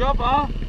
Job, ah.